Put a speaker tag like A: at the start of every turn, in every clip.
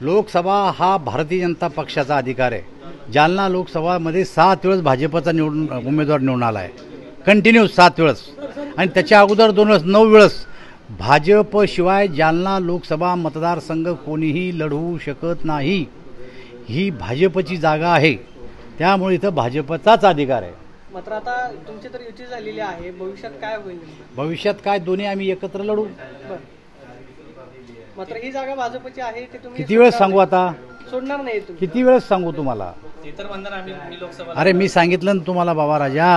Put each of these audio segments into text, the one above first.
A: लोकसभा हा भारतीय जनता पक्षाचा अधिकार आहे. जालना लोकसभामध्ये सात वेळेस भाजपचा निवडून उमेदवार निवडून आला आहे कंटिन्यू सात वेळेस. आणि त्याच्या अगोदर दोन वेळेस नऊ वेळेस भाजपशिवाय जालना लोकसभा मतदारसंघ कोणीही लढवू शकत नाही. ही भाजपची जागा आहे. त्यामुळे इथं भाजपचाच अधिकार आहे.
B: मात्र आता तुमची तर युती झालेली आहे. भविष्यात काय होईल?
A: भविष्यात काय दोन्ही आम्ही एकत्र लढू.
B: मात्र ही जागा भाजपची आहे ते तुम्ही
A: किती वेळेस
B: सोडणार
A: सांगू आता?
B: नाही. सोडणार नाही तुम्ही.
A: किती वेळेस सांगू तुम्हाला?
C: ते तर म्हणणार आम्ही मी लोकसभा
A: अरे मी सांगितलं ना तुम्हाला बाबा राजा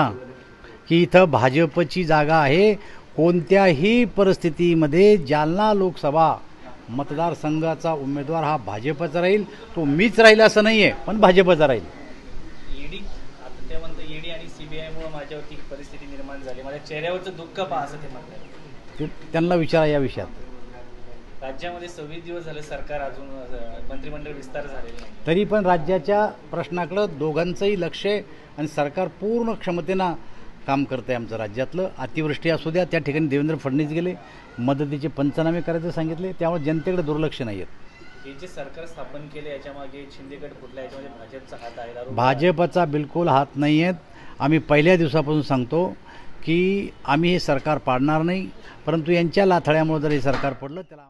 A: की इथं भाजपची जागा आहे. कोणत्याही परिस्थितीमध्ये जालना लोकसभा मतदारसंघाचा उमेदवार हा भाजपचा राहील. तो मीच राहील असं नाही आहे पण भाजपचा राहील.
C: ईडी आता ते म्हणतं ईडी आणि सीबीआय मुळे माझ्यावरती ही परिस्थिती निर्माण झाली. माझ्या चेहऱ्यावरचं दुःख पहा असं ते म्हणतात.
A: ते त्यांना विचारा या विषयात.
C: राज्यामध्ये सव्वीस दिवस झाले सरकार अजून मंत्रिमंडळ विस्तार झालेला
A: तरी पण राज्याच्या प्रश्नाकडं दोघांचंही लक्ष आहे आणि सरकार पूर्ण क्षमतेनं काम करतं आहे आमचं राज्यातलं. अतिवृष्टी असू द्या त्या ठिकाणी देवेंद्र फडणवीस गेले मदतीचे पंचनामे करायचे सांगितले त्यामुळे जनतेकडे दुर्लक्ष नाही आहेत
C: हे जे सरकार स्थापन केले याच्या मागे शिंदेगड फुटला याच्यामध्ये भाजपचा हात आहे
A: भाजपचा बिलकुल हात नाही आहेत आम्ही पहिल्या दिवसापासून सांगतो की आम्ही हे सरकार पाडणार नाही परंतु यांच्या लाथाळ्यामुळे जर हे सरकार पडलं त्याला